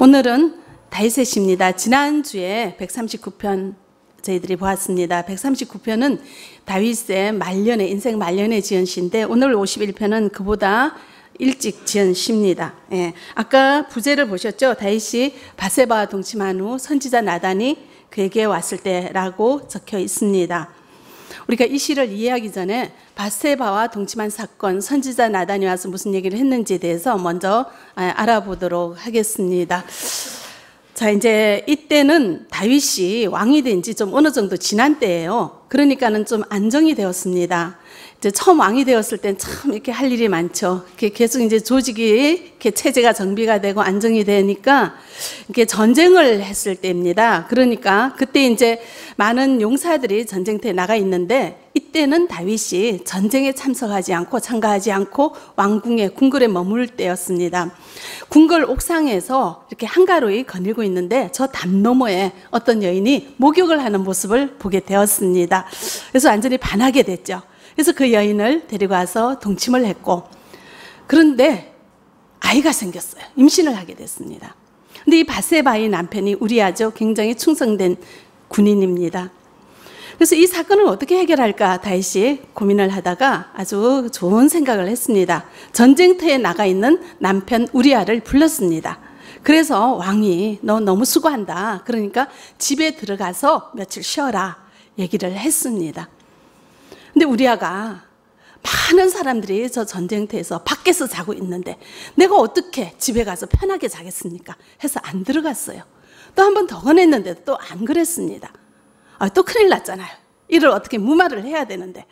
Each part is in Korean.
오늘은 다윗의 시입니다. 지난주에 139편 저희들이 보았습니다. 139편은 다윗의 말년에 인생 말년에 지은 시인데 오늘 51편은 그보다 일찍 지은 시입니다. 예. 아까 부제를 보셨죠? 다윗이 바세바와 동침한 후 선지자 나단이 그에게 왔을 때라고 적혀 있습니다. 우리가 이 시를 이해하기 전에 바세바와 동침한 사건, 선지자 나단이 와서 무슨 얘기를 했는지에 대해서 먼저 아, 알아보도록 하겠습니다. 자, 이제 이때는 다윗이 왕이 된 지 좀 어느 정도 지난 때예요. 그러니까는 좀 안정이 되었습니다. 이제 처음 왕이 되었을 땐 참 이렇게 할 일이 많죠. 계속 이제 조직이 이렇게 체제가 정비가 되고 안정이 되니까 이렇게 전쟁을 했을 때입니다. 그러니까 그때 이제 많은 용사들이 전쟁터에 나가 있는데 이때는 다윗이 전쟁에 참석하지 않고 참가하지 않고 왕궁의 궁궐에 머물 때였습니다. 궁궐 옥상에서 이렇게 한가로이 거닐고 있는데 저 담 너머에 어떤 여인이 목욕을 하는 모습을 보게 되었습니다. 그래서 완전히 반하게 됐죠. 그래서 그 여인을 데리고 와서 동침을 했고 그런데 아이가 생겼어요. 임신을 하게 됐습니다. 근데 이 바세바의 남편이 우리아죠. 굉장히 충성된 군인입니다. 그래서 이 사건을 어떻게 해결할까 다윗이 고민을 하다가 아주 좋은 생각을 했습니다. 전쟁터에 나가 있는 남편 우리아를 불렀습니다. 그래서 왕이 너 너무 수고한다. 그러니까 집에 들어가서 며칠 쉬어라. 얘기를 했습니다. 근데 우리 아가 많은 사람들이 저 전쟁터에서 밖에서 자고 있는데 내가 어떻게 집에 가서 편하게 자겠습니까? 해서 안 들어갔어요. 또 한 번 더 권했는데 또 안 그랬습니다. 아, 또 큰일 났잖아요. 이를 어떻게 무마를 해야 되는데.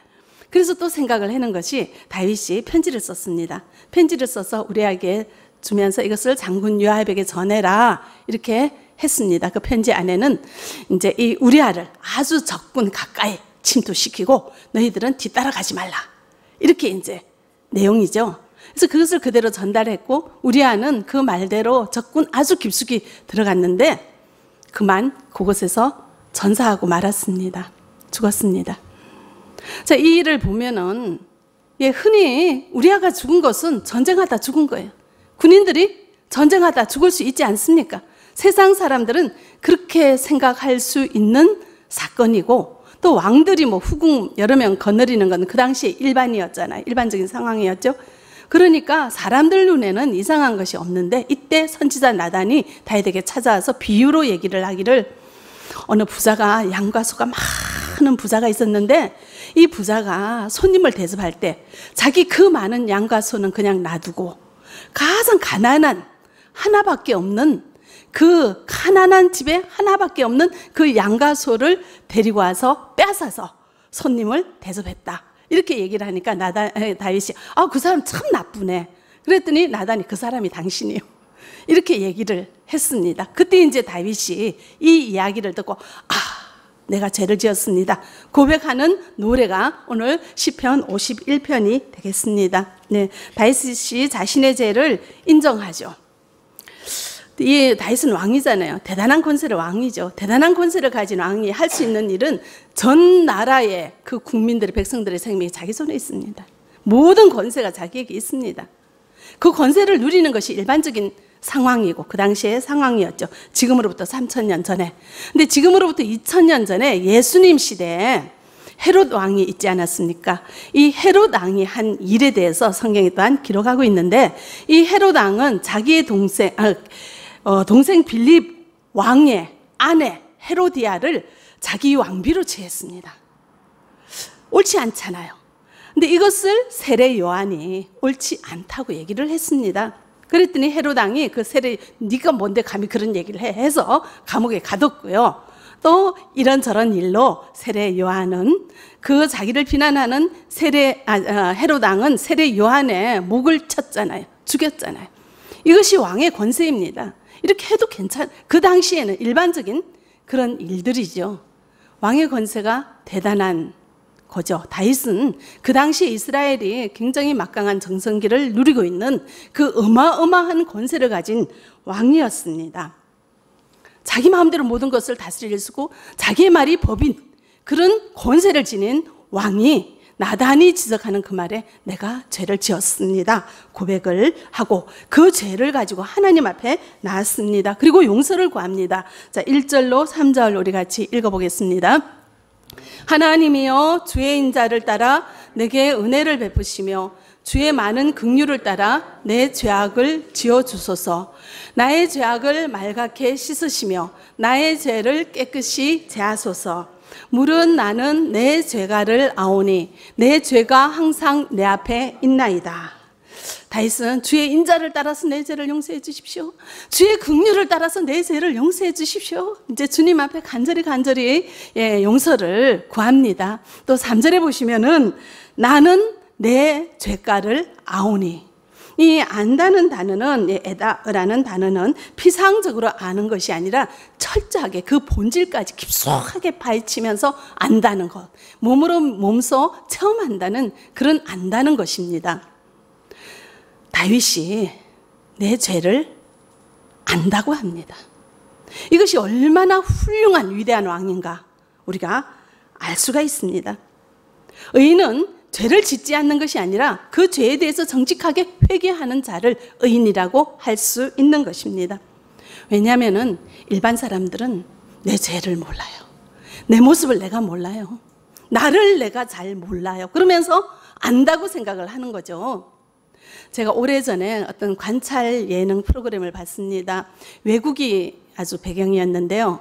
그래서 또 생각을 하는 것이 다윗이 편지를 썼습니다. 편지를 써서 우리에게 주면서 이것을 장군 요압에게 전해라 이렇게 했습니다. 그 편지 안에는 이제 이 우리아를 아주 적군 가까이 침투시키고 너희들은 뒤따라가지 말라. 이렇게 이제 내용이죠. 그래서 그것을 그대로 전달했고 우리 아는 그 말대로 적군 아주 깊숙이 들어갔는데 그만 그곳에서 전사하고 말았습니다. 죽었습니다. 자, 이 일을 보면은 예, 흔히 우리아가 죽은 것은 전쟁하다 죽은 거예요. 군인들이 전쟁하다 죽을 수 있지 않습니까? 세상 사람들은 그렇게 생각할 수 있는 사건이고 또 왕들이 뭐 후궁 여러 명 거느리는 건 그 당시에 일반이었잖아요. 일반적인 상황이었죠. 그러니까 사람들 눈에는 이상한 것이 없는데 이때 선지자 나단이 다윗에게 찾아와서 비유로 얘기를 하기를 어느 부자가 양과 소가 많은 부자가 있었는데 이 부자가 손님을 대접할 때 자기 그 많은 양과 소는 그냥 놔두고 가장 가난한 하나밖에 없는 그 가난한 집에 하나밖에 없는 그 양과 소를 데리고 와서 뺏어서 손님을 대접했다. 이렇게 얘기를 하니까 나단, 다윗이 아, 그 사람 참 나쁘네. 그랬더니 나단이 그 사람이 당신이요. 이렇게 얘기를 했습니다. 그때 이제 다윗이 이 이야기를 듣고 아, 내가 죄를 지었습니다. 고백하는 노래가 오늘 시편 51편이 되겠습니다. 네, 다윗이 자신의 죄를 인정하죠. 이 다윗은 왕이잖아요. 대단한 권세를 왕이죠. 대단한 권세를 가진 왕이 할 수 있는 일은 전 나라의 그 국민들의 백성들의 생명이 자기 손에 있습니다. 모든 권세가 자기에게 있습니다. 그 권세를 누리는 것이 일반적인 상황이고 그 당시의 상황이었죠. 지금으로부터 3천년 전에. 근데 지금으로부터 2천년 전에 예수님 시대에 헤롯 왕이 있지 않았습니까? 이 헤롯 왕이 한 일에 대해서 성경이 또한 기록하고 있는데 이 헤롯 왕은 자기의 동생 아, 어, 동생 빌립 왕의 아내 헤로디아를 자기 왕비로 취했습니다. 옳지 않잖아요. 근데 이것을 세례 요한이 옳지 않다고 얘기를 했습니다. 그랬더니 헤로당이 그 세례 네가 뭔데 감히 그런 얘기를 해 해서 감옥에 가뒀고요. 또 이런저런 일로 세례 요한은 그 자기를 비난하는 세례 아, 어, 헤로당은 세례 요한의 목을 쳤잖아요. 죽였잖아요. 이것이 왕의 권세입니다. 이렇게 해도 괜찮, 그 당시에는 일반적인 그런 일들이죠. 왕의 권세가 대단한 거죠. 다윗은 그 당시 이스라엘이 굉장히 막강한 정성기를 누리고 있는 그 어마어마한 권세를 가진 왕이었습니다. 자기 마음대로 모든 것을 다스릴 수고 자기의 말이 법인 그런 권세를 지닌 왕이 나단이 지적하는 그 말에 내가 죄를 지었습니다. 고백을 하고 그 죄를 가지고 하나님 앞에 나왔습니다. 그리고 용서를 구합니다. 자, 1절로 3절 우리 같이 읽어보겠습니다. 하나님이여 주의 인자를 따라 내게 은혜를 베푸시며 주의 많은 긍휼을 따라 내 죄악을 지어 주소서. 나의 죄악을 말갛게 씻으시며 나의 죄를 깨끗이 제하소서. 물은 나는 내 죄가를 아오니 내 죄가 항상 내 앞에 있나이다. 다윗은 주의 인자를 따라서 내 죄를 용서해 주십시오. 주의 긍휼을 따라서 내 죄를 용서해 주십시오. 이제 주님 앞에 간절히 간절히 예, 용서를 구합니다. 또 3절에 보시면은 나는 내 죄가를 아오니 이 안다는 단어는 에다라는 단어는 피상적으로 아는 것이 아니라 철저하게 그 본질까지 깊숙하게 파헤치면서 안다는 것. 몸으로 몸소 체험한다는 그런 안다는 것입니다. 다윗이 내 죄를 안다고 합니다. 이것이 얼마나 훌륭한 위대한 왕인가 우리가 알 수가 있습니다. 의인은 죄를 짓지 않는 것이 아니라 그 죄에 대해서 정직하게 회개하는 자를 의인이라고 할 수 있는 것입니다. 왜냐하면 일반 사람들은 내 죄를 몰라요. 내 모습을 내가 몰라요. 나를 내가 잘 몰라요. 그러면서 안다고 생각을 하는 거죠. 제가 오래전에 어떤 관찰 예능 프로그램을 봤습니다. 외국이 아주 배경이었는데요.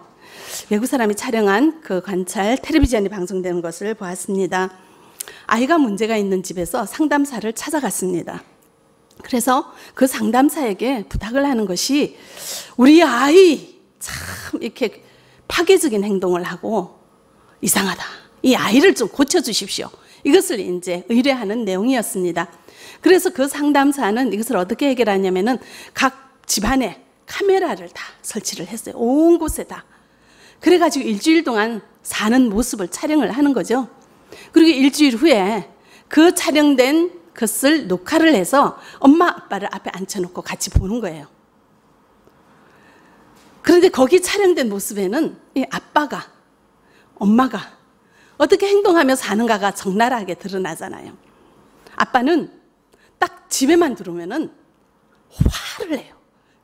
외국 사람이 촬영한 그 관찰 텔레비전이 방송되는 것을 보았습니다. 아이가 문제가 있는 집에서 상담사를 찾아갔습니다. 그래서 그 상담사에게 부탁을 하는 것이 우리 아이 참 이렇게 파괴적인 행동을 하고 이상하다. 이 아이를 좀 고쳐주십시오. 이것을 이제 의뢰하는 내용이었습니다. 그래서 그 상담사는 이것을 어떻게 해결하냐면은 각 집안에 카메라를 다 설치를 했어요. 온 곳에 다. 그래가지고 일주일 동안 사는 모습을 촬영을 하는 거죠. 그리고 일주일 후에 그 촬영된 것을 녹화를 해서 엄마 아빠를 앞에 앉혀놓고 같이 보는 거예요. 그런데 거기 촬영된 모습에는 이 아빠가 엄마가 어떻게 행동하며 사는가가 적나라하게 드러나잖아요. 아빠는 딱 집에만 들어오면은 화를 내요.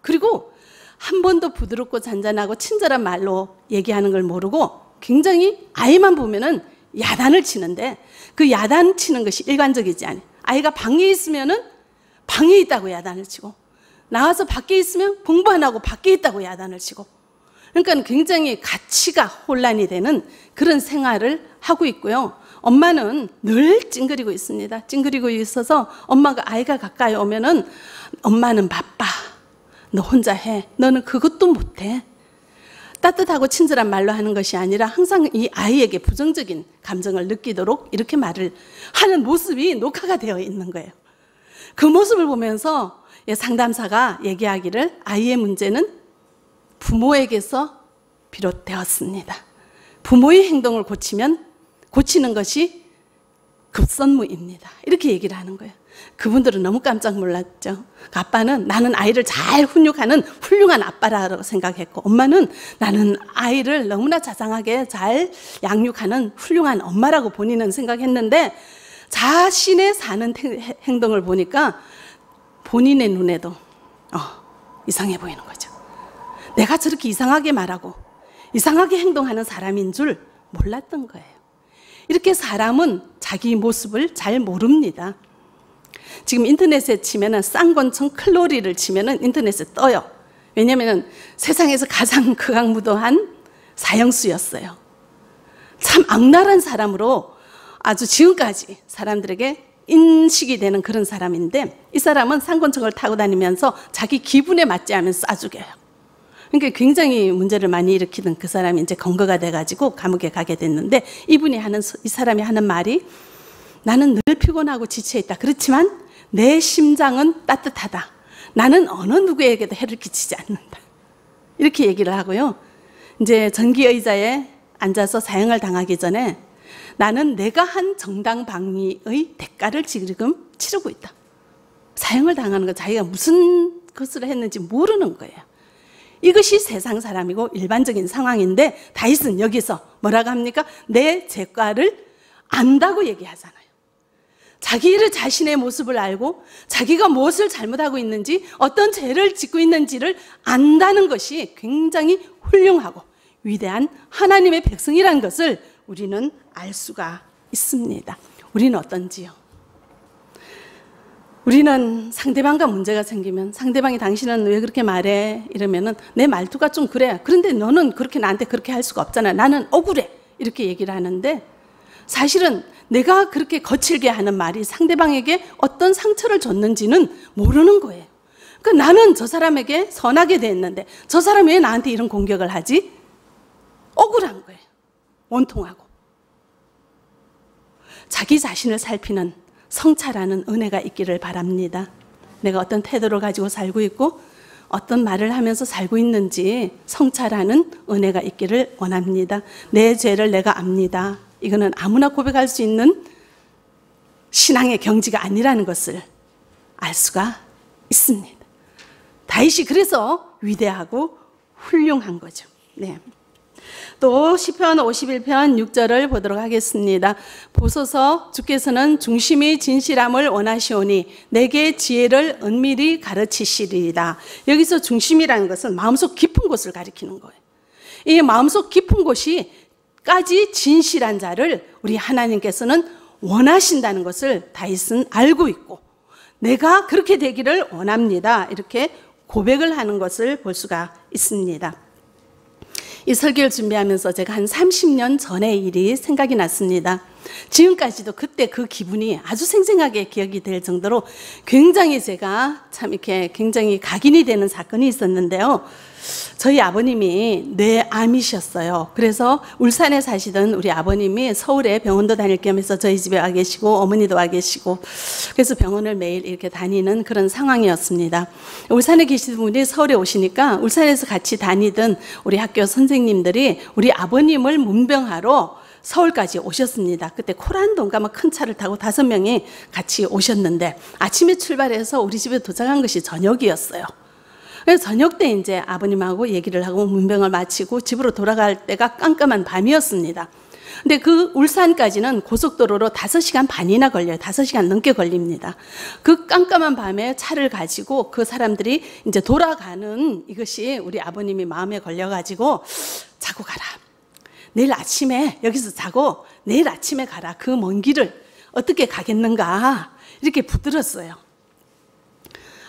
그리고 한 번도 부드럽고 잔잔하고 친절한 말로 얘기하는 걸 모르고 굉장히 아이만 보면은 야단을 치는데 그 야단 치는 것이 일관적이지 않아요. 아이가 방에 있으면은 방에 있다고 야단을 치고 나와서 밖에 있으면 공부 안 하고 밖에 있다고 야단을 치고 그러니까 굉장히 가치가 혼란이 되는 그런 생활을 하고 있고요. 엄마는 늘 찡그리고 있습니다. 찡그리고 있어서 엄마가 아이가 가까이 오면은 엄마는 바빠. 너 혼자 해. 너는 그것도 못해. 따뜻하고 친절한 말로 하는 것이 아니라 항상 이 아이에게 부정적인 감정을 느끼도록 이렇게 말을 하는 모습이 녹화가 되어 있는 거예요. 그 모습을 보면서 상담사가 얘기하기를 아이의 문제는 부모에게서 비롯되었습니다. 부모의 행동을 고치면 고치는 것이 급선무입니다. 이렇게 얘기를 하는 거예요. 그분들은 너무 깜짝 놀랐죠. 아빠는 나는 아이를 잘 훈육하는 훌륭한 아빠라고 생각했고, 엄마는 나는 아이를 너무나 자상하게 잘 양육하는 훌륭한 엄마라고 본인은 생각했는데, 자신의 사는 행동을 보니까 본인의 눈에도 어, 이상해 보이는 거죠. 내가 저렇게 이상하게 말하고 이상하게 행동하는 사람인 줄 몰랐던 거예요. 이렇게 사람은 자기 모습을 잘 모릅니다. 지금 인터넷에 치면은 쌍권청 클로리를 치면은 인터넷에 떠요. 왜냐면은 세상에서 가장 극악무도한 사형수였어요. 참 악랄한 사람으로 아주 지금까지 사람들에게 인식이 되는 그런 사람인데 이 사람은 상권청을 타고 다니면서 자기 기분에 맞지 않으면 쏴죽여요. 그러니까 굉장히 문제를 많이 일으키는 그 사람이 이제 검거가 돼가지고 감옥에 가게 됐는데 이분이 하는 이 사람이 하는 말이 나는 늘 피곤하고 지쳐 있다. 그렇지만 내 심장은 따뜻하다. 나는 어느 누구에게도 해를 끼치지 않는다. 이렇게 얘기를 하고요. 이제 전기 의자에 앉아서 사형을 당하기 전에 나는 내가 한 정당 방위의 대가를 지금 치르고 있다. 사형을 당하는 거 자기가 무슨 것을 했는지 모르는 거예요. 이것이 세상 사람이고 일반적인 상황인데 다윗은 여기서 뭐라고 합니까? 내 죄과를 안다고 얘기하잖아요. 자기를 자신의 모습을 알고 자기가 무엇을 잘못하고 있는지 어떤 죄를 짓고 있는지를 안다는 것이 굉장히 훌륭하고 위대한 하나님의 백성이라는 것을 우리는 알 수가 있습니다. 우리는 어떤지요? 우리는 상대방과 문제가 생기면 상대방이 당신은 왜 그렇게 말해? 이러면은 내 말투가 좀 그래. 그런데 너는 그렇게 나한테 그렇게 할 수가 없잖아. 나는 억울해. 이렇게 얘기를 하는데 사실은 내가 그렇게 거칠게 하는 말이 상대방에게 어떤 상처를 줬는지는 모르는 거예요. 그러니까 나는 저 사람에게 선하게 됐는데 저 사람이 왜 나한테 이런 공격을 하지? 억울한 거예요. 원통하고. 자기 자신을 살피는 성찰하는 은혜가 있기를 바랍니다. 내가 어떤 태도를 가지고 살고 있고 어떤 말을 하면서 살고 있는지 성찰하는 은혜가 있기를 원합니다. 내 죄를 내가 압니다. 이거는 아무나 고백할 수 있는 신앙의 경지가 아니라는 것을 알 수가 있습니다. 다윗이 그래서 위대하고 훌륭한 거죠. 네. 또 시편 51편 6절을 보도록 하겠습니다. 보소서 주께서는 중심이 진실함을 원하시오니 내게 지혜를 은밀히 가르치시리이다. 여기서 중심이라는 것은 마음속 깊은 곳을 가리키는 거예요. 이 마음속 깊은 곳이 까지 진실한 자를 우리 하나님께서는 원하신다는 것을 다윗은 알고 있고 내가 그렇게 되기를 원합니다. 이렇게 고백을 하는 것을 볼 수가 있습니다. 이 설교를 준비하면서 제가 한 30년 전의 일이 생각이 났습니다. 지금까지도 그때 그 기분이 아주 생생하게 기억이 될 정도로 굉장히 제가 참 이렇게 굉장히 각인이 되는 사건이 있었는데요. 저희 아버님이 뇌암이셨어요. 그래서 울산에 사시던 우리 아버님이 서울에 병원도 다닐 겸해서 저희 집에 와 계시고 어머니도 와 계시고 그래서 병원을 매일 이렇게 다니는 그런 상황이었습니다. 울산에 계시는 분이 서울에 오시니까 울산에서 같이 다니던 우리 학교 선생님들이 우리 아버님을 문병하러 서울까지 오셨습니다. 그때 코란동가 큰 차를 타고 다섯 명이 같이 오셨는데 아침에 출발해서 우리 집에 도착한 것이 저녁이었어요. 그래서 저녁 때 이제 아버님하고 얘기를 하고 문병을 마치고 집으로 돌아갈 때가 깜깜한 밤이었습니다. 근데 그 울산까지는 고속도로로 5시간 반이나 걸려요. 5시간 넘게 걸립니다. 그 깜깜한 밤에 차를 가지고 그 사람들이 이제 돌아가는 이것이 우리 아버님이 마음에 걸려가지고 자고 가라. 내일 아침에 여기서 자고 내일 아침에 가라. 그 먼 길을 어떻게 가겠는가. 이렇게 붙들었어요.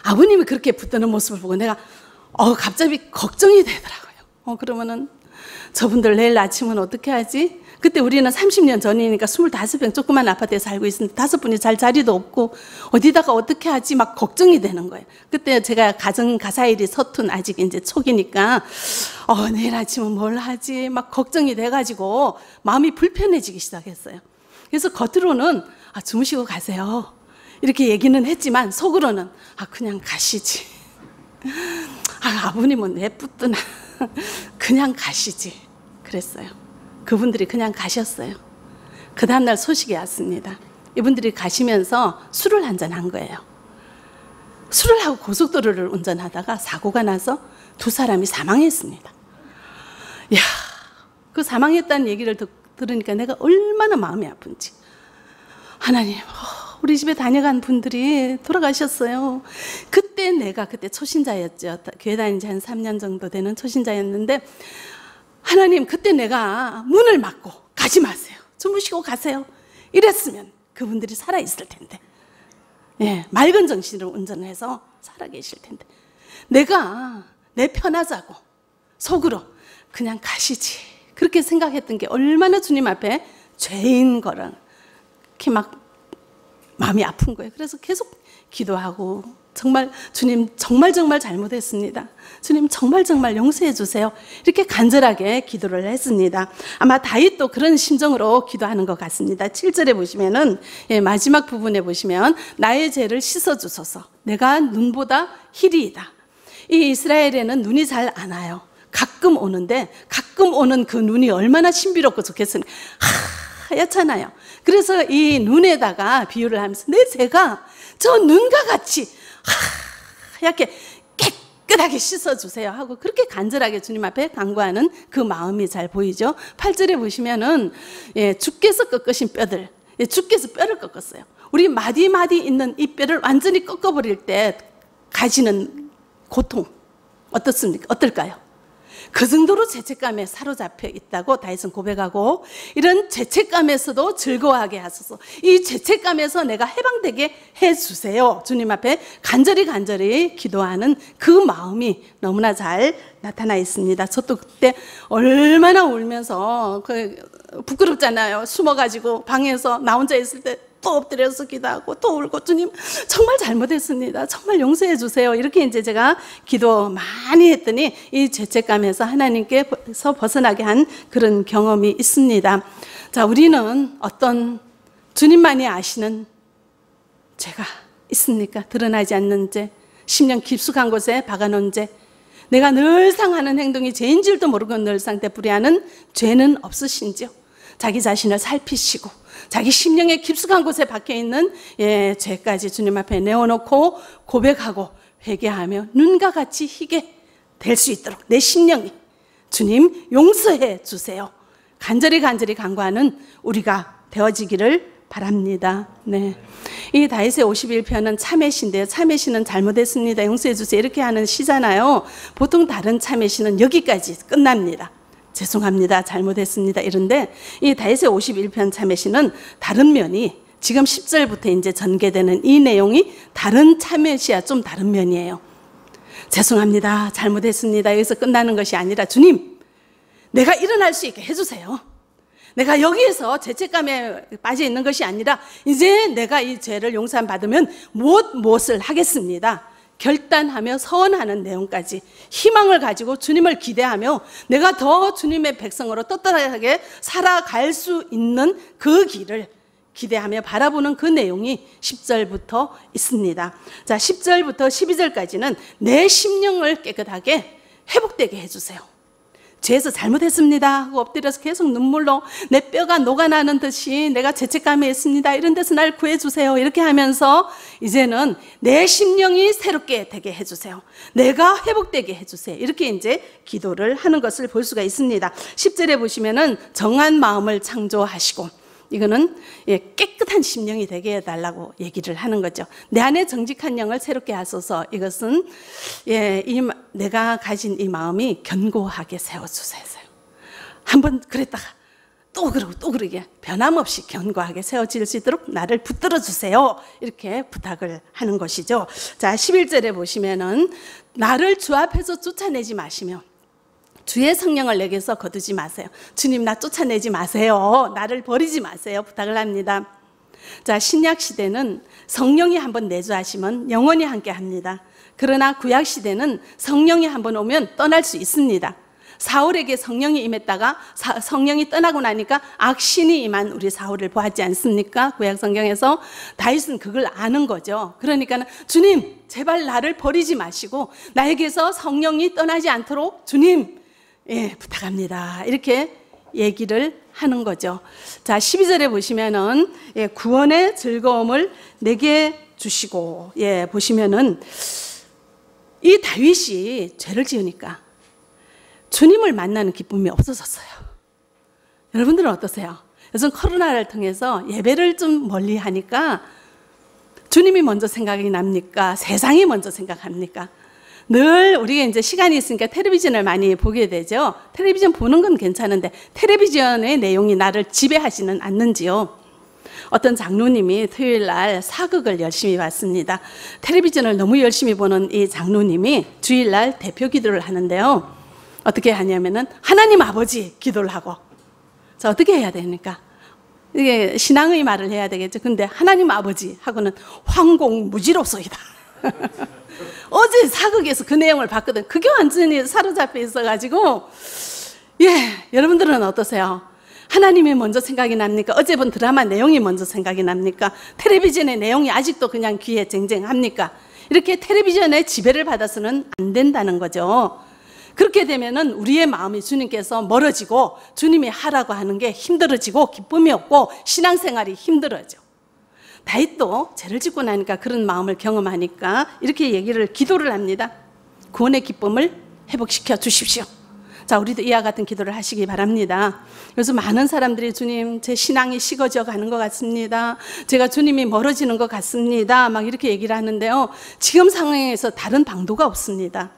아버님이 그렇게 붙드는 모습을 보고 내가 어, 갑자기 걱정이 되더라고요. 어, 그러면은 저분들 내일 아침은 어떻게 하지? 그때 우리는 30년 전이니까 25평 조그만 아파트에 살고 있는데 다섯 분이 잘 자리도 없고 어디다가 어떻게 하지 막 걱정이 되는 거예요. 그때 제가 가정 가사일이 서툰 아직 이제 초기니까 어 내일 아침은 뭘 하지 막 걱정이 돼 가지고 마음이 불편해지기 시작했어요. 그래서 겉으로는 아 주무시고 가세요. 이렇게 얘기는 했지만 속으로는 아 그냥 가시지. 아 아버님은 내 붙드나 그냥 가시지. 그랬어요. 그분들이 그냥 가셨어요. 그 다음날 소식이 왔습니다. 이분들이 가시면서 술을 한 잔 한 거예요. 술을 하고 고속도로를 운전하다가 사고가 나서 두 사람이 사망했습니다. 야, 그 사망했다는 얘기를 듣, 들으니까 내가 얼마나 마음이 아픈지. 하나님, 어, 우리 집에 다녀간 분들이 돌아가셨어요. 그때 내가 그때 초신자였죠. 교회 다닌 지 한 3년 정도 되는 초신자였는데 하나님 그때 내가 문을 막고 가지 마세요. 주무시고 가세요. 이랬으면 그분들이 살아 있을 텐데. 예, 맑은 정신으로 운전을 해서 살아 계실 텐데. 내가 내 편하자고 속으로 그냥 가시지. 그렇게 생각했던 게 얼마나 주님 앞에 죄인 거를 이렇게 막 마음이 아픈 거예요. 그래서 계속 기도하고 정말 주님 정말 정말 잘못했습니다. 주님 정말 정말 용서해 주세요. 이렇게 간절하게 기도를 했습니다. 아마 다윗도 그런 심정으로 기도하는 것 같습니다. 7절에 보시면은 예, 마지막 부분에 보시면 나의 죄를 씻어 주소서. 내가 눈보다 희리이다. 이 이스라엘에는 눈이 잘 안 와요. 가끔 오는데 가끔 오는 그 눈이 얼마나 신비롭고 좋겠습니까? 하얗잖아요. 그래서 이 눈에다가 비유를 하면서 내 죄가 저 눈과 같이 하얗게 깨끗하게 씻어주세요 하고 그렇게 간절하게 주님 앞에 간구하는 그 마음이 잘 보이죠. 8절에 보시면은 예, 주께서 꺾으신 뼈들 예, 주께서 뼈를 꺾었어요. 우리 마디마디 있는 이 뼈를 완전히 꺾어버릴 때 가지는 고통 어떻습니까? 어떨까요? 그 정도로 죄책감에 사로잡혀 있다고 다윗은 고백하고 이런 죄책감에서도 즐거워하게 하소서. 이 죄책감에서 내가 해방되게 해 주세요. 주님 앞에 간절히 간절히 기도하는 그 마음이 너무나 잘 나타나 있습니다. 저도 그때 얼마나 울면서 그 부끄럽잖아요. 숨어가지고 방에서 나 혼자 있을 때 또 엎드려서 기도하고 또 울고 주님 정말 잘못했습니다. 정말 용서해 주세요. 이렇게 이제 제가 기도 많이 했더니 이 죄책감에서 하나님께서 벗어나게 한 그런 경험이 있습니다. 자, 우리는 어떤 주님만이 아시는 죄가 있습니까? 드러나지 않는 죄, 10년 깊숙한 곳에 박아놓은 죄, 내가 늘상 하는 행동이 죄인 줄도 모르고 늘상 되풀이하는 죄는 없으신지요? 자기 자신을 살피시고 자기 심령의 깊숙한 곳에 박혀 있는 예, 죄까지 주님 앞에 내어놓고 고백하고 회개하며 눈과 같이 희게 될 수 있도록 내 심령이 주님 용서해 주세요. 간절히 간절히 간구하는 우리가 되어지기를 바랍니다. 네. 이 다윗의 51편은 참회시인데요. 참회시는 잘못했습니다. 용서해 주세요. 이렇게 하는 시잖아요. 보통 다른 참회시는 여기까지 끝납니다. 죄송합니다. 잘못했습니다. 이런데 이 다윗의 51편 참회시는 다른 면이 지금 10절부터 이제 전개되는 이 내용이 다른 참회시와 좀 다른 면이에요. 죄송합니다. 잘못했습니다. 여기서 끝나는 것이 아니라 주님, 내가 일어날 수 있게 해주세요. 내가 여기에서 죄책감에 빠져 있는 것이 아니라 이제 내가 이 죄를 용서 받으면 무엇 무엇을 하겠습니다. 결단하며 서원하는 내용까지 희망을 가지고 주님을 기대하며 내가 더 주님의 백성으로 떳떳하게 살아갈 수 있는 그 길을 기대하며 바라보는 그 내용이 10절부터 있습니다. 자, 10절부터 12절까지는 내 심령을 깨끗하게 회복되게 해주세요. 죄에서 잘못했습니다 하고 엎드려서 계속 눈물로 내 뼈가 녹아나는 듯이 내가 죄책감에 있습니다. 이런 데서 날 구해주세요. 이렇게 하면서 이제는 내 심령이 새롭게 되게 해주세요. 내가 회복되게 해주세요. 이렇게 이제 기도를 하는 것을 볼 수가 있습니다. 10절에 보시면은 정한 마음을 창조하시고 이거는 예, 깨끗한 심령이 되게 해달라고 얘기를 하는 거죠. 내 안에 정직한 영을 새롭게 하소서. 이것은 예, 이, 내가 가진 이 마음이 견고하게 세워주세요. 한번 그랬다가 또 그러고 또 그러게 변함없이 견고하게 세워질 수 있도록 나를 붙들어 주세요. 이렇게 부탁을 하는 것이죠. 자, 11절에 보시면은 나를 주 앞에서 쫓아내지 마시며 주의 성령을 내게서 거두지 마세요. 주님 나 쫓아내지 마세요. 나를 버리지 마세요. 부탁을 합니다. 자, 신약 시대는 성령이 한번 내주하시면 영원히 함께 합니다. 그러나 구약 시대는 성령이 한번 오면 떠날 수 있습니다. 사울에게 성령이 임했다가 사, 성령이 떠나고 나니까 악신이 임한 우리 사울을 보았지 않습니까? 구약 성경에서 다윗은 그걸 아는 거죠. 그러니까 주님 제발 나를 버리지 마시고 나에게서 성령이 떠나지 않도록 주님 예, 부탁합니다. 이렇게 얘기를 하는 거죠. 자, 12절에 보시면은 예, 구원의 즐거움을 내게 주시고 예, 보시면은 이 다윗이 죄를 지으니까 주님을 만나는 기쁨이 없어졌어요. 여러분들은 어떠세요? 요즘 코로나를 통해서 예배를 좀 멀리 하니까 주님이 먼저 생각이 납니까? 세상이 먼저 생각합니까? 늘 우리가 이제 시간이 있으니까 텔레비전을 많이 보게 되죠. 텔레비전 보는 건 괜찮은데 텔레비전의 내용이 나를 지배하지는 않는지요. 어떤 장로님이 토요일 날 사극을 열심히 봤습니다. 텔레비전을 너무 열심히 보는 이 장로님이 주일 날 대표 기도를 하는데요. 어떻게 하냐면은 하나님 아버지 기도를 하고 자 어떻게 해야 되니까 이게 신앙의 말을 해야 되겠죠. 근데 하나님 아버지 하고는 황공 무지로소이다. 어제 사극에서 그 내용을 봤거든. 그게 완전히 사로잡혀 있어가지고, 예, 여러분들은 어떠세요? 하나님이 먼저 생각이 납니까? 어제 본 드라마 내용이 먼저 생각이 납니까? 텔레비전의 내용이 아직도 그냥 귀에 쟁쟁합니까? 이렇게 텔레비전의 지배를 받아서는 안 된다는 거죠. 그렇게 되면은 우리의 마음이 주님께서 멀어지고 주님이 하라고 하는 게 힘들어지고 기쁨이 없고 신앙생활이 힘들어져. 다윗도 죄를 짓고 나니까 그런 마음을 경험하니까 이렇게 얘기를 기도를 합니다. 구원의 기쁨을 회복시켜 주십시오. 자, 우리도 이와 같은 기도를 하시기 바랍니다. 그래서 많은 사람들이 주님, 제 신앙이 식어져 가는 것 같습니다. 제가 주님이 멀어지는 것 같습니다. 막 이렇게 얘기를 하는데요. 지금 상황에서 다른 방도가 없습니다.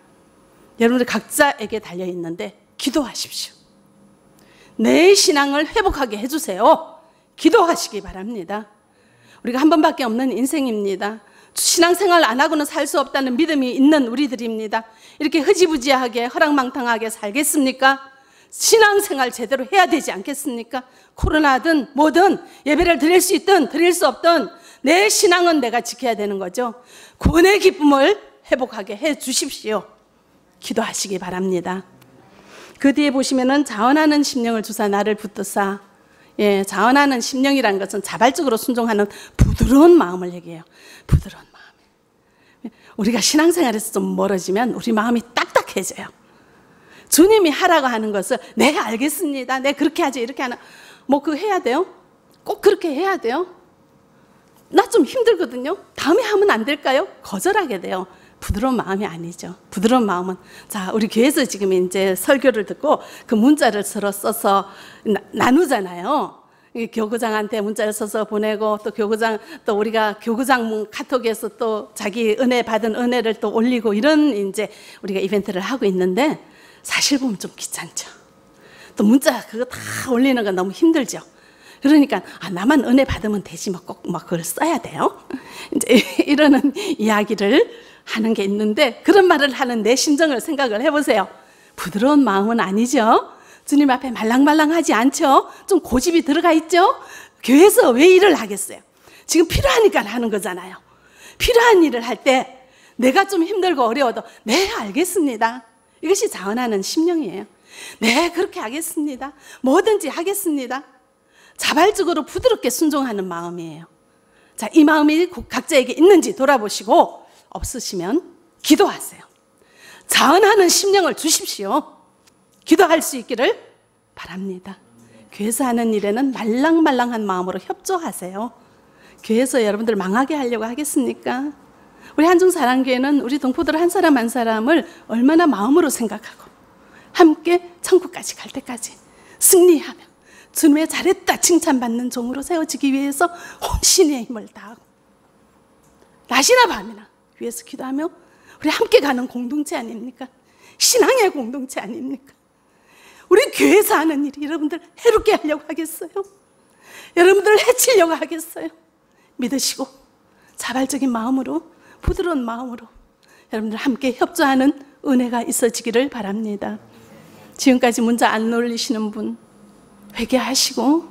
여러분들 각자에게 달려 있는데 기도하십시오. 내 신앙을 회복하게 해주세요. 기도하시기 바랍니다. 우리가 한 번밖에 없는 인생입니다. 신앙생활 안 하고는 살 수 없다는 믿음이 있는 우리들입니다. 이렇게 흐지부지하게 허랑망탕하게 살겠습니까? 신앙생활 제대로 해야 되지 않겠습니까? 코로나든 뭐든 예배를 드릴 수 있든 드릴 수 없든 내 신앙은 내가 지켜야 되는 거죠. 구원의 기쁨을 회복하게 해 주십시오. 기도하시기 바랍니다. 그 뒤에 보시면은 자원하는 심령을 주사 나를 붙드사 예, 자원하는 심령이라는 것은 자발적으로 순종하는 부드러운 마음을 얘기해요. 부드러운 마음. 우리가 신앙생활에서 좀 멀어지면 우리 마음이 딱딱해져요. 주님이 하라고 하는 것을 네 알겠습니다. 네 그렇게 하지 이렇게 하나 뭐 그거 해야 돼요? 꼭 그렇게 해야 돼요? 나 좀 힘들거든요. 다음에 하면 안 될까요? 거절하게 돼요. 부드러운 마음이 아니죠. 부드러운 마음은 자 우리 교회에서 지금 이제 설교를 듣고 그 문자를 서로 써서 나, 누잖아요 교구장한테 문자를 써서 보내고 또 교구장 또 우리가 교구장 카톡에서 또 자기 은혜 받은 은혜를 또 올리고 이런 이제 우리가 이벤트를 하고 있는데 사실 보면 좀 귀찮죠. 또 문자 그거 다 올리는 건 너무 힘들죠. 그러니까 아 나만 은혜 받으면 되지 뭐꼭막 그걸 써야 돼요. 이제 이러는 이야기를 하는 게 있는데 그런 말을 하는 내 심정을 생각을 해보세요. 부드러운 마음은 아니죠. 주님 앞에 말랑말랑하지 않죠. 좀 고집이 들어가 있죠. 교회에서 왜 일을 하겠어요? 지금 필요하니까 하는 거잖아요. 필요한 일을 할 때 내가 좀 힘들고 어려워도 네 알겠습니다. 이것이 자원하는 심령이에요. 네 그렇게 하겠습니다. 뭐든지 하겠습니다. 자발적으로 부드럽게 순종하는 마음이에요. 자, 이 마음이 각자에게 있는지 돌아보시고 없으시면 기도하세요. 자원하는 심령을 주십시오. 기도할 수 있기를 바랍니다. 교회에서 하는 일에는 말랑말랑한 마음으로 협조하세요. 교회에서 여러분들 망하게 하려고 하겠습니까? 우리 한중사랑교회는 우리 동포들 한 사람 한 사람을 얼마나 마음으로 생각하고 함께 천국까지 갈 때까지 승리하며 주님의 잘했다 칭찬받는 종으로 세워지기 위해서 혼신의 힘을 다하고 낮이나 밤이나 위해서 기도하며 우리 함께 가는 공동체 아닙니까? 신앙의 공동체 아닙니까? 우리 교회에서 하는 일이 여러분들 해롭게 하려고 하겠어요? 여러분들 해치려고 하겠어요? 믿으시고 자발적인 마음으로 부드러운 마음으로 여러분들 함께 협조하는 은혜가 있어지기를 바랍니다. 지금까지 문자 안 올리시는 분 회개하시고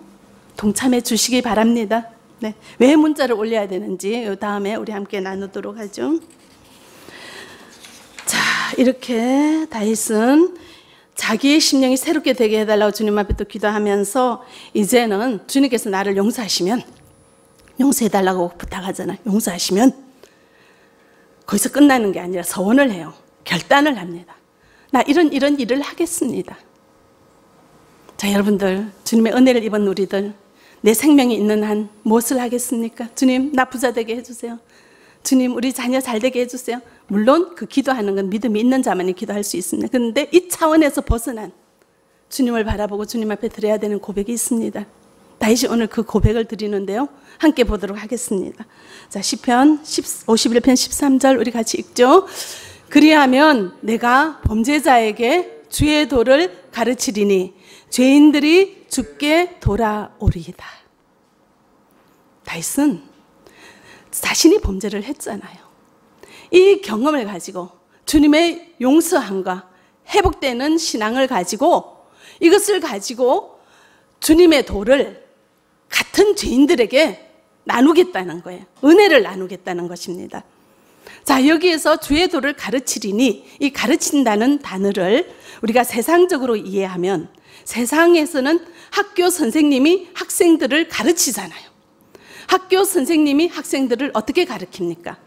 동참해 주시기 바랍니다. 네. 왜 문자를 올려야 되는지 다음에 우리 함께 나누도록 하죠. 자, 이렇게 다윗은 자기의 심령이 새롭게 되게 해달라고 주님 앞에 또 기도하면서 이제는 주님께서 나를 용서하시면 용서해달라고 부탁하잖아요. 용서하시면 거기서 끝나는 게 아니라 서원을 해요. 결단을 합니다. 나 이런 이런 일을 하겠습니다. 자, 여러분들 주님의 은혜를 입은 우리들 내 생명이 있는 한 무엇을 하겠습니까? 주님, 나 부자 되게 해주세요. 주님, 우리 자녀 잘 되게 해주세요. 물론 그 기도하는 건 믿음이 있는 자만이 기도할 수 있습니다. 그런데 이 차원에서 벗어난 주님을 바라보고 주님 앞에 드려야 되는 고백이 있습니다. 다시 오늘 그 고백을 드리는데요. 함께 보도록 하겠습니다. 자, 시편 51편 13절 우리 같이 읽죠. 그리하면 내가 범죄자에게 주의 도를 가르치리니 죄인들이 죽게 돌아오리이다. 다윗은 자신이 범죄를 했잖아요. 이 경험을 가지고 주님의 용서함과 회복되는 신앙을 가지고 이것을 가지고 주님의 도를 같은 죄인들에게 나누겠다는 거예요. 은혜를 나누겠다는 것입니다. 자, 여기에서 주의 도를 가르치리니 이 가르친다는 단어를 우리가 세상적으로 이해하면 세상에서는 학교 선생님이 학생들을 가르치잖아요. 학교 선생님이 학생들을 어떻게 가르칩니까?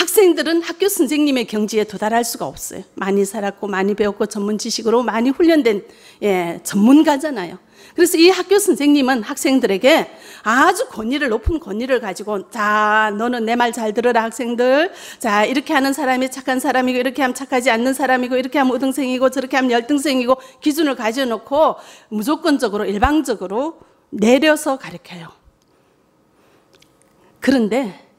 학생들은 학교 선생님의 경지에 도달할 수가 없어요. 많이 살았고 많이 배웠고 전문 지식으로 많이 훈련된 예, 전문가잖아요. 그래서 이 학교 선생님은 학생들에게 아주 권위를 높은 권위를 가지고 자 너는 내 말 잘 들어라 학생들 자 이렇게 하는 사람이 착한 사람이고 이렇게 하면 착하지 않는 사람이고 이렇게 하면 우등생이고 저렇게 하면 열등생이고 기준을 가져놓고 무조건적으로 일방적으로 내려서 가르쳐요. 그런데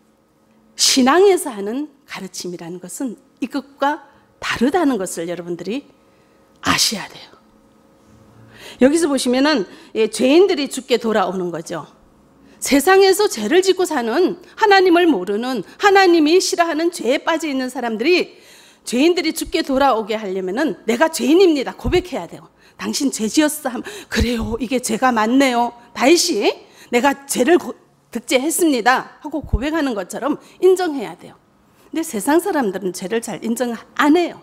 신앙에서 하는 가르침이라는 것은 이것과 다르다는 것을 여러분들이 아셔야 돼요. 여기서 보시면은 예, 죄인들이 죽게 돌아오는 거죠. 세상에서 죄를 짓고 사는 하나님을 모르는 하나님이 싫어하는 죄에 빠져 있는 사람들이 죄인들이 죽게 돌아오게 하려면은 내가 죄인입니다. 고백해야 돼요. 당신 죄 지었어. 그래요. 이게 죄가 맞네요. 다시 내가 죄를 득죄했습니다. 하고 고백하는 것처럼 인정해야 돼요. 근데 세상 사람들은 죄를 잘 인정 안 해요.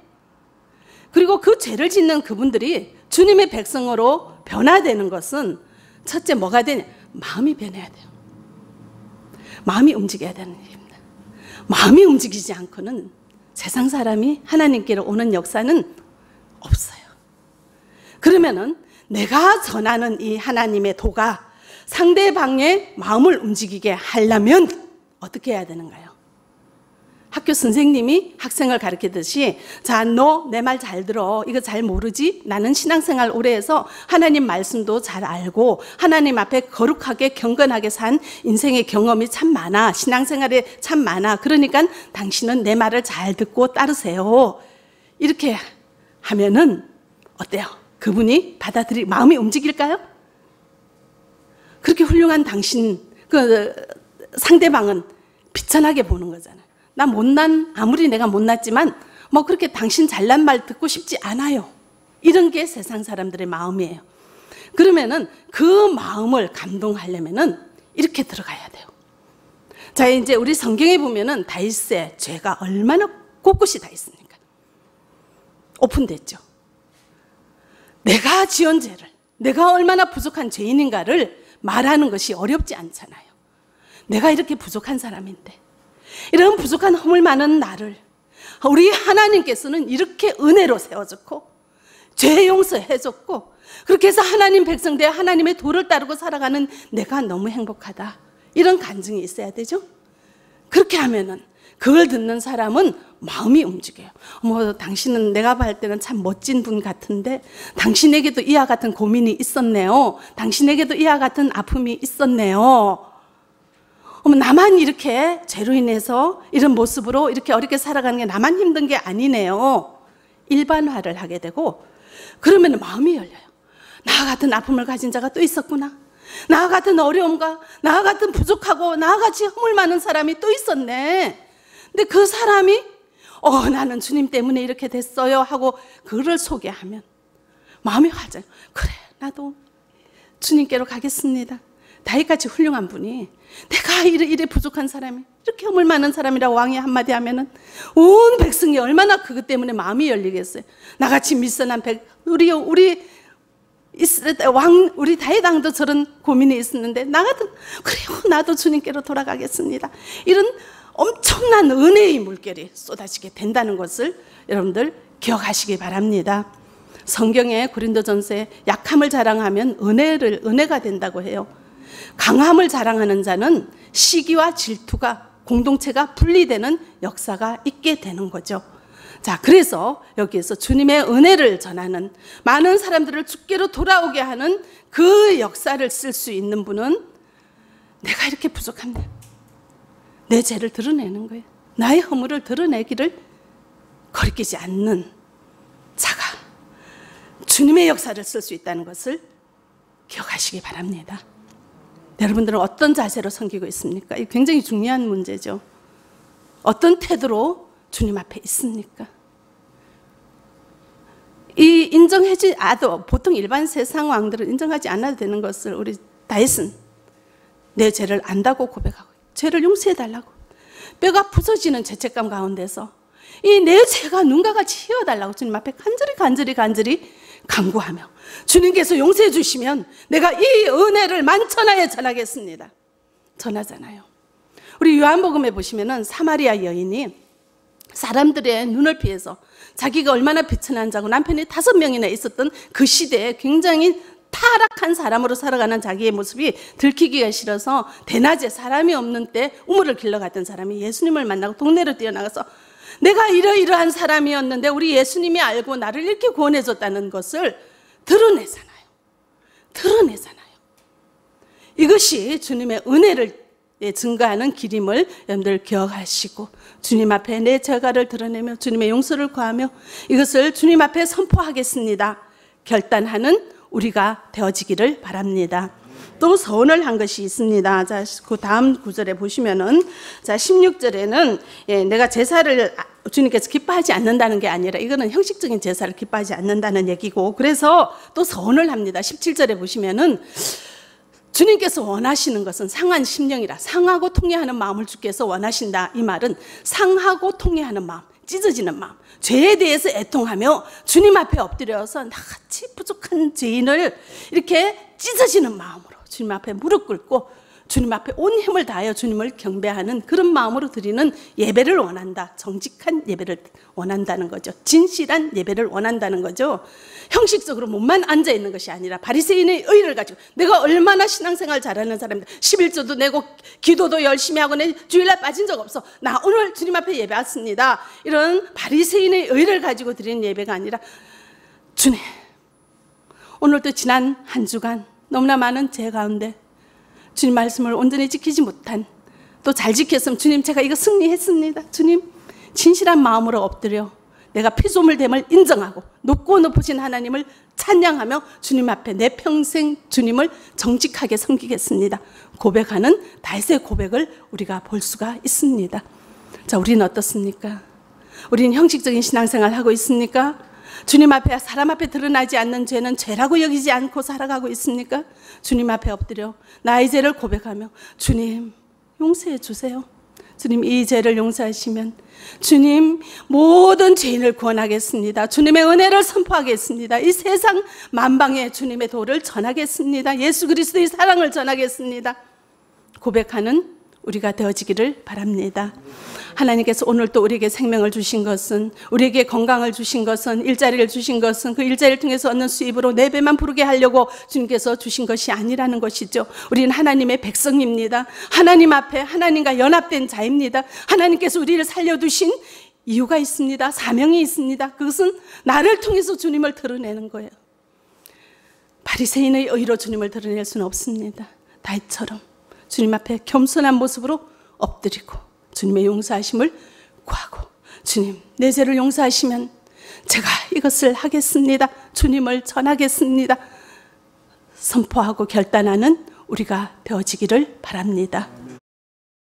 그리고 그 죄를 짓는 그분들이 주님의 백성으로 변화되는 것은 첫째 뭐가 되냐? 마음이 변해야 돼요. 마음이 움직여야 되는 일입니다. 마음이 움직이지 않고는 세상 사람이 하나님께로 오는 역사는 없어요. 그러면은 내가 전하는 이 하나님의 도가 상대방의 마음을 움직이게 하려면 어떻게 해야 되는가요? 학교 선생님이 학생을 가르치듯이 자, 너 내 말 잘 들어. 이거 잘 모르지? 나는 신앙생활 오래 해서 하나님 말씀도 잘 알고 하나님 앞에 거룩하게 경건하게 산 인생의 경험이 참 많아. 신앙생활에 참 많아. 그러니까 당신은 내 말을 잘 듣고 따르세요. 이렇게 하면은 어때요? 그분이 받아들이 마음이 움직일까요? 그렇게 훌륭한 당신 그 상대방은 비천하게 보는 거잖아요. 나 못난 아무리 내가 못났지만 뭐 그렇게 당신 잘난 말 듣고 싶지 않아요. 이런 게 세상 사람들의 마음이에요. 그러면은 그 마음을 감동하려면은 이렇게 들어가야 돼요. 자, 이제 우리 성경에 보면은 다윗의 죄가 얼마나 곳곳이 다 있습니까? 오픈됐죠. 내가 지은 죄를, 내가 얼마나 부족한 죄인인가를 말하는 것이 어렵지 않잖아요. 내가 이렇게 부족한 사람인데, 이런 부족한 허물 많은 나를 우리 하나님께서는 이렇게 은혜로 세워줬고 죄 용서해줬고 그렇게 해서 하나님 백성대 하나님의 도를 따르고 살아가는 내가 너무 행복하다. 이런 간증이 있어야 되죠. 그렇게 하면은 그걸 듣는 사람은 마음이 움직여요. 뭐 당신은 내가 볼 때는 참 멋진 분 같은데 당신에게도 이와 같은 고민이 있었네요. 당신에게도 이와 같은 아픔이 있었네요. 어머, 나만 이렇게 죄로 인해서 이런 모습으로 이렇게 어렵게 살아가는 게 나만 힘든 게 아니네요. 일반화를 하게 되고, 그러면 마음이 열려요. 나 같은 아픔을 가진 자가 또 있었구나. 나 같은 어려움과 나 같은 부족하고 나 같이 허물 많은 사람이 또 있었네. 근데 그 사람이 어 나는 주님 때문에 이렇게 됐어요 하고 그를 소개하면 마음이 화져요. 그래 나도 주님께로 가겠습니다. 다윗같이 훌륭한 분이 내가 이래, 이래 부족한 사람이 이렇게 허물 많은 사람이라 왕이 한마디 하면은 온 백성이 얼마나 그것 때문에 마음이 열리겠어요. 나같이 미선한 백 우리 우리 왕 우리 다윗 왕도 저런 고민이 있었는데 나 같은 그래요 나도 주님께로 돌아가겠습니다. 이런 엄청난 은혜의 물결이 쏟아지게 된다는 것을 여러분들 기억하시기 바랍니다. 성경에 고린도전서에 약함을 자랑하면 은혜를 은혜가 된다고 해요. 강함을 자랑하는 자는 시기와 질투가 공동체가 분리되는 역사가 있게 되는 거죠. 자, 그래서 여기에서 주님의 은혜를 전하는 많은 사람들을 주께로 돌아오게 하는 그 역사를 쓸 수 있는 분은 내가 이렇게 부족합니다. 내 죄를 드러내는 거예요. 나의 허물을 드러내기를 거리끼지 않는 자가 주님의 역사를 쓸 수 있다는 것을 기억하시기 바랍니다. 여러분들은 어떤 자세로 섬기고 있습니까? 이 굉장히 중요한 문제죠. 어떤 태도로 주님 앞에 있습니까? 이 인정하지 않아도 보통 일반 세상 왕들은 인정하지 않아도 되는 것을 우리 다윗은 내 죄를 안다고 고백하고 죄를 용서해 달라고 뼈가 부서지는 죄책감 가운데서 이 내 죄가 눈과 같이 휘어달라고 주님 앞에 간절히 간절히 간절히 간구하며 주님께서 용서해 주시면 내가 이 은혜를 만천하에 전하겠습니다. 전하잖아요. 우리 요한복음에 보시면은 사마리아 여인이 사람들의 눈을 피해서 자기가 얼마나 비천한 자고 남편이 다섯 명이나 있었던 그 시대에 굉장히 타락한 사람으로 살아가는 자기의 모습이 들키기가 싫어서 대낮에 사람이 없는 때 우물을 길러갔던 사람이 예수님을 만나고 동네로 뛰어나가서 내가 이러이러한 사람이었는데 우리 예수님이 알고 나를 이렇게 구원해줬다는 것을 드러내잖아요. 드러내잖아요. 이것이 주님의 은혜를 증가하는 길임을 여러분들 기억하시고 주님 앞에 내 죄가를 드러내며 주님의 용서를 구하며 이것을 주님 앞에 선포하겠습니다. 결단하는 우리가 되어지기를 바랍니다. 또 서원을 한 것이 있습니다. 자, 그 다음 구절에 보시면은 자, 16절에는 예, 내가 제사를 주님께서 기뻐하지 않는다는 게 아니라 이거는 형식적인 제사를 기뻐하지 않는다는 얘기고 그래서 또 서원을 합니다. 17절에 보시면은 주님께서 원하시는 것은 상한 심령이라 상하고 통해하는 마음을 주께서 원하신다. 이 말은 상하고 통해하는 마음, 찢어지는 마음, 죄에 대해서 애통하며 주님 앞에 엎드려서 나같이 부족한 죄인을 이렇게 찢어지는 마음으로 주님 앞에 무릎 꿇고 주님 앞에 온 힘을 다하여 주님을 경배하는 그런 마음으로 드리는 예배를 원한다. 정직한 예배를 원한다는 거죠. 진실한 예배를 원한다는 거죠. 형식적으로 몸만 앉아 있는 것이 아니라 바리새인의 의를 가지고 내가 얼마나 신앙생활 잘하는 사람인데 11조도 내고 기도도 열심히 하고 내 주일날 빠진 적 없어. 나 오늘 주님 앞에 예배 왔습니다. 이런 바리새인의 의를 가지고 드리는 예배가 아니라 주님 오늘도 지난 한 주간 너무나 많은 죄 가운데 주님 말씀을 온전히 지키지 못한 또 잘 지켰으면 주님 제가 이거 승리했습니다. 주님 진실한 마음으로 엎드려 내가 피조물됨을 인정하고 높고 높으신 하나님을 찬양하며 주님 앞에 내 평생 주님을 정직하게 섬기겠습니다. 고백하는 다윗의 고백을 우리가 볼 수가 있습니다. 자, 우리는 어떻습니까? 우리는 형식적인 신앙생활 하고 있습니까? 주님 앞에 사람 앞에 드러나지 않는 죄는 죄라고 여기지 않고 살아가고 있습니까? 주님 앞에 엎드려 나의 죄를 고백하며 주님 용서해 주세요. 주님 이 죄를 용서하시면 주님 모든 죄인을 구원하겠습니다. 주님의 은혜를 선포하겠습니다. 이 세상 만방에 주님의 도를 전하겠습니다. 예수 그리스도의 사랑을 전하겠습니다. 고백하는 우리가 되어지기를 바랍니다. 하나님께서 오늘 또 우리에게 생명을 주신 것은 우리에게 건강을 주신 것은 일자리를 주신 것은 그 일자리를 통해서 얻는 수입으로 내 배만 부르게 하려고 주님께서 주신 것이 아니라는 것이죠. 우리는 하나님의 백성입니다. 하나님 앞에 하나님과 연합된 자입니다. 하나님께서 우리를 살려두신 이유가 있습니다. 사명이 있습니다. 그것은 나를 통해서 주님을 드러내는 거예요. 바리새인의 의로 주님을 드러낼 수는 없습니다. 다윗처럼 주님 앞에 겸손한 모습으로 엎드리고 주님의 용서하심을 구하고 주님 내 죄를 용서하시면 제가 이것을 하겠습니다. 주님을 전하겠습니다. 선포하고 결단하는 우리가 되어지기를 바랍니다.